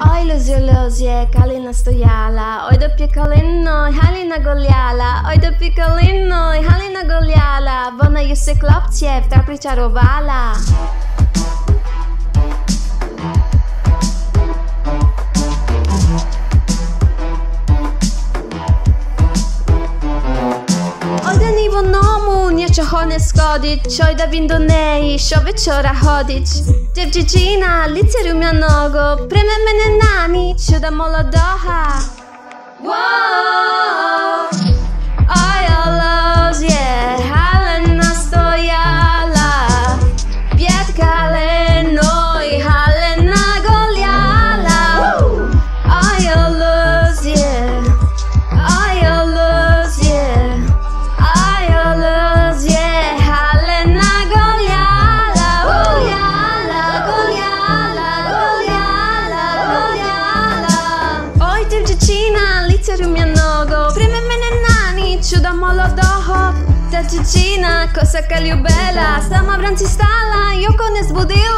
Oj luzie luzie, kalina stojala. Oj do piekalino, halina goliala. Oj do piekalino, halina goliala. Już się klopcie w tapry czarowala. Oj da nivo nomu, nічого не сходить Чой да він до неї, що вечора ходить Дівчина, лице румяного Прийме мене Молодого. Та дівчина, косака любела, сама вранці стала, його не збудила.